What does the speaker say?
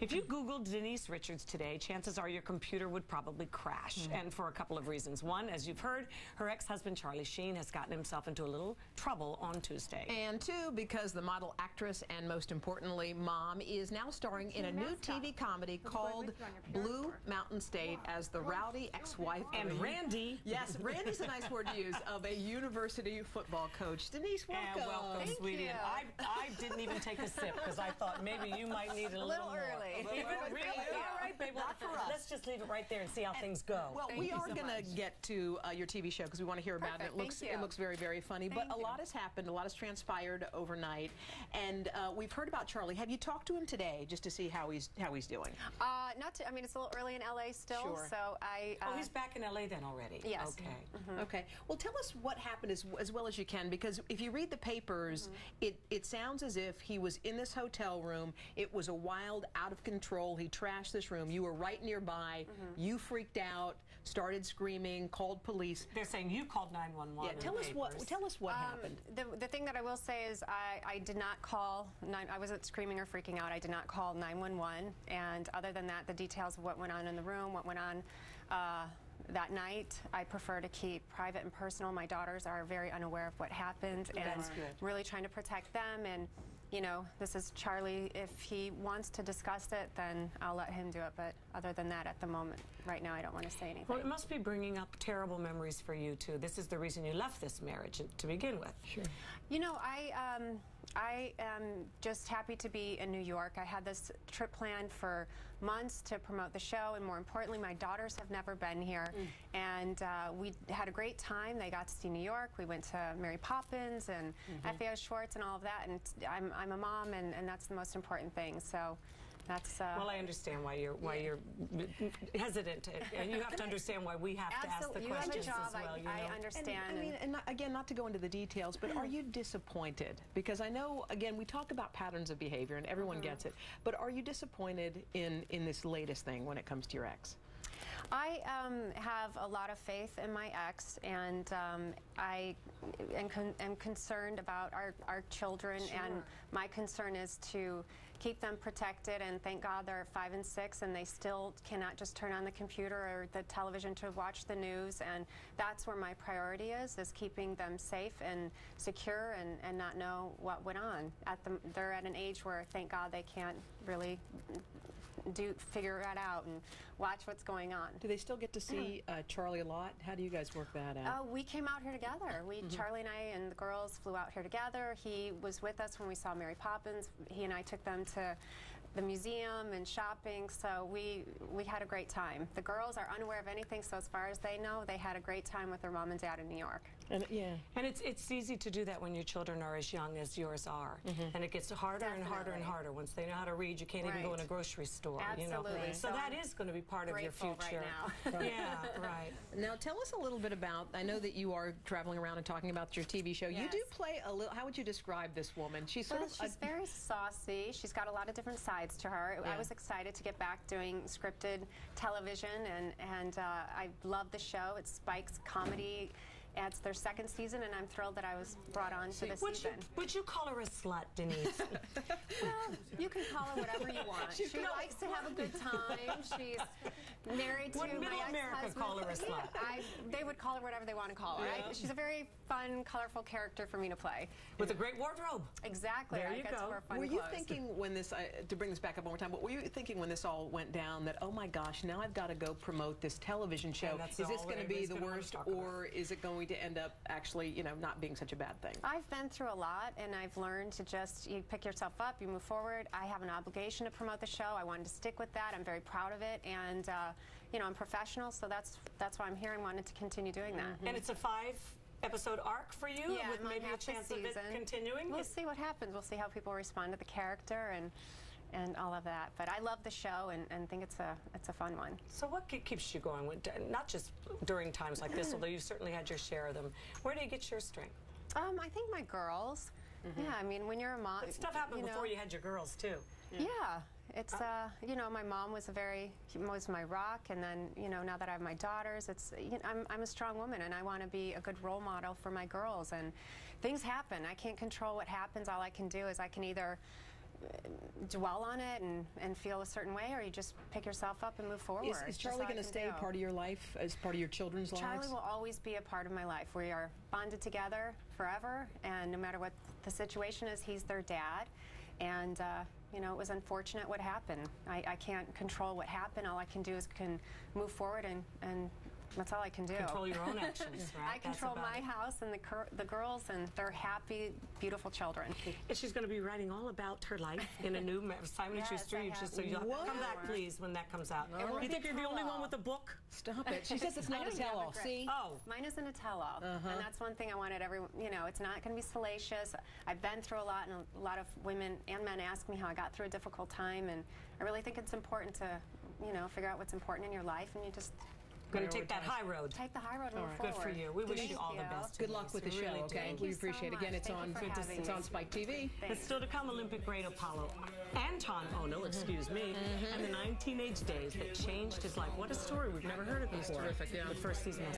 If you Googled Denise Richards today, chances are your computer would probably crash, mm -hmm. and for a couple of reasons. One, as you've heard, her ex-husband Charlie Sheen has gotten himself into a little trouble on Tuesday. And two, because the model actress and most importantly, mom is now starring in a new TV comedy called Blue Mountain State as the rowdy ex-wife and Randy. Yes, Randy's a nice word to use of a university football coach. Denise, welcome. And welcome, Thank sweetie. You. I, I didn't even take a sip because I thought maybe you might need a, a little, little early. More. Even, really? All right, babe. Well, for us. Let's just leave it right there and see how and, things go. Well, Thank we are so going to get to uh, your TV show because we want to hear about Perfect. it. It looks it looks very very funny, Thank but a lot has happened. A lot has transpired overnight, and uh, we've heard about Charlie. Have you talked to him today just to see how he's how he's doing? Uh, not to, I mean, it's a little early in LA still, Sure. so I. oh, he's back in LA then already. Yes. Okay. Mm -hmm. Okay. Well, tell us what happened as, as well as you can, because if you read the papers, mm -hmm. it, it sounds as if he was in this hotel room. It was a wild, out of control. He trashed this room. You were right nearby. Mm -hmm. You freaked out, started screaming, called police. They're saying you called 911. Yeah. Tell us papers. what. Tell us what Um, happened. The, the thing that I will say is I, I did not call, nine, I wasn't screaming or freaking out. I did not call 911. And other than that, the details of what went on in the room, what went on uh, that night, I prefer to keep private and personal. My daughters are very unaware of what happened and really trying to protect them. And, you know, this is Charlie. If he wants to discuss it, then I'll let him do it. But other than that, at the moment, right now, I don't want to say anything. Well, it must be bringing up terrible memories for you, too. This is the reason you left this marriage to begin with. Sure. You know, I, um, I am just happy to be in New York. I had this trip planned for months to promote the show, and more importantly, my daughters have never been here. Mm. And uh, we had a great time. They got to see New York. We went to Mary Poppins and mm -hmm. FAO Schwarz and all of that. And I'm, I'm a mom, and, and that's the most important thing. So. That's, uh, well, I understand why you're why you're hesitant, and you have to understand why we have to ask the you questions have a job, as well. I, you know? I understand. And, I mean, and not, again, not to go into the details, but are you disappointed? Because I know, again, we talk about patterns of behavior, and everyone mm -hmm. gets it. But are you disappointed in in this latest thing when it comes to your ex? I um, have a lot of faith in my ex, and um, I am, con am, concerned about our, our children, sure. and my concern is to keep them protected, and thank God they're five and six, and they still cannot just turn on the computer or the television to watch the news, and that's where my priority is, is keeping them safe and secure and, and not know what went on. At the, they're at an age where, thank God, they can't really do figure that out and watch what's going on. Do they still get to see uh, Charlie a lot? How do you guys work that out? Uh, we came out here together. We, mm -hmm. Charlie and I and the girls flew out here together. He was with us when we saw Mary Poppins. He and I took them to the museum and shopping, so we we had a great time. The girls are unaware of anything, so as far as they know, they had a great time with their mom and dad in New York. And yeah, and it's it's easy to do that when your children are as young as yours are, mm -hmm. and it gets harder Definitely. and harder and harder once they know how to read. You can't right. even go in a grocery store. Absolutely. You know? Right. So, so that is going to be part of your future. Right now. yeah, right. Now tell us a little bit about. I know that you are traveling around and talking about your TV show. Yes. You do play a little. How would you describe this woman? She's sort well, of. She's very saucy. She's got a lot of different sides to her. Yeah. I was excited to get back doing scripted television, and and uh, I love the show. It's Spike's comedy. It's their second season, and I'm thrilled that I was brought on to this would season. You, would you call her a slut, Denise? well, you can call her whatever you want. She's she likes to have a good time. She's married would to middle my America call her a slut? I, they would call her whatever they want to call her. Yeah. I, she's a very fun, colorful character for me to play. With a great wardrobe. Exactly. There I you go. to wear fun were you thinking when this, uh, to bring this back up one more time, but were you thinking when this all went down that, oh my gosh, now I've got to go promote this television show. Is this going to be the worst, or is it going to end up actually, you know, not being such a bad thing? I've been through a lot, and I've learned to just, you pick yourself up, you move forward. I have an obligation to promote the show. I wanted to stick with that. I'm very proud of it, and, uh, you know, I'm professional, so that's, that's why I'm here and wanted to continue doing that. And it's a five episode arc for you yeah, with maybe a chance of it continuing? We'll see what happens. We'll see how people respond to the character and and all of that. But I love the show and, and think it's a it's a fun one. So what keeps you going? Not just during times like this, although you certainly had your share of them. Where do you get your strength? Um, I think my girls. Mm -hmm. Yeah, I mean, when you're a mom, but stuff happened you know, before you had your girls too. Yeah, yeah it's uh, you know, my mom was a very was my rock, and then you know, now that I have my daughters, it's you know, I'm I'm a strong woman, and I want to be a good role model for my girls. And things happen. I can't control what happens. All I can do is I can either dwell on it and, and feel a certain way, or you just pick yourself up and move forward. Is, is Charlie going to stay do. part of your life as part of your children's Charlie lives? Charlie will always be a part of my life. We are bonded together forever, and no matter what the situation is, he's their dad. And, uh, you know, it was unfortunate what happened. I, I can't control what happened. All I can do is can move forward, and, and that's all I can do. Control your own actions, right? I That's control my it. house and the, cur- the girls, and they're happy, beautiful children. And she's going to be writing all about her life in a new ma- Simon Yes, Schuster. You just so you What? come back, please, when that comes out. won't You think you're the only one with a book? Stop it. She says it's not a you have tell-all. See? Oh, Mine isn't a tell-all, Uh-huh. and that's one thing I wanted everyone. You know, it's not going to be salacious. I've been through a lot, and a lot of women and men ask me how I got through a difficult time, and I really think it's important to, you know, figure out what's important in your life, and you just going to take that high road. take the high road and move Good for you. We wish Thank you all the best. Good luck with the show, really okay? Thank we you so appreciate it. Again, it's Thank you on for it's me. on Spike TV. It's still to come, Olympic great Apolo Anton Ohno, excuse me, mm-hmm. and the nine teenage days that changed his life. What a story we've never heard of before. terrific, yeah. But first, these messages.